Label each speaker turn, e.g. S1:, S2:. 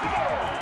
S1: Go!